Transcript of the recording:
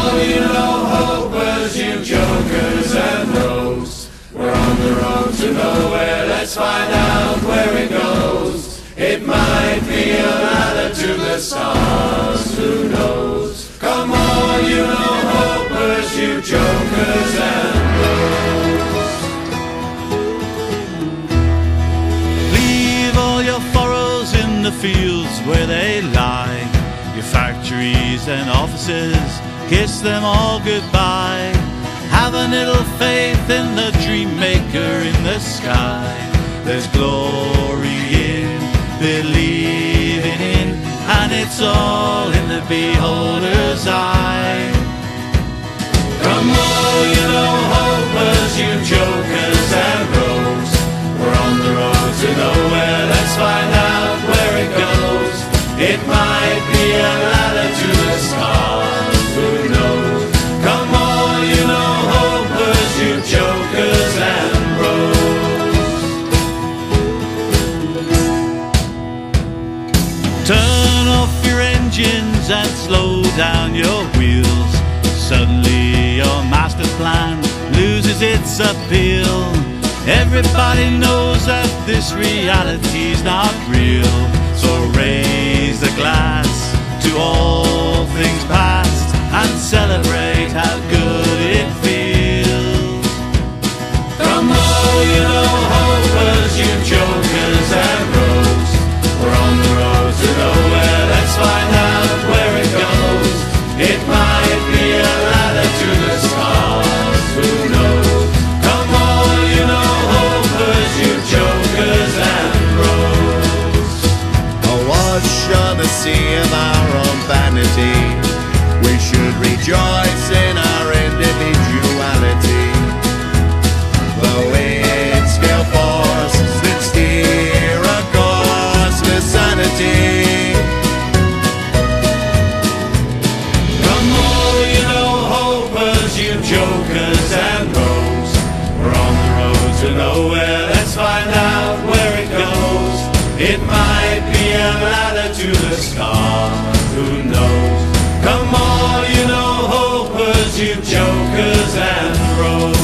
all you low hopers, you jokers and rogues. We're on the road to nowhere, let's find out where it goes. It might be a ladder to the stars, who knows? Come on, you low hopers, you jokers and rogues. Leave all your furrows in the fields where they lie. Your factories and offices, kiss them all goodbye. Have a little faith in the dream maker in the sky. There's glory in believing in, and it's all in the beholder's eye. Come on, you know hopers, you jokers and rogues. We're on the road to nowhere, let's find out where it goes. It might be a engines and slow down your wheels. Suddenly your master plan loses its appeal. Everybody knows that this reality's not real. of our own vanity. We should rejoice in our individuality. Though it still forces that steer a course sanity. From all you know, you jokers and rogues, we're on the road to nowhere. Let's find out where it goes. It might scars. Who knows? Come on, you know, hopers, you jokers and rogues.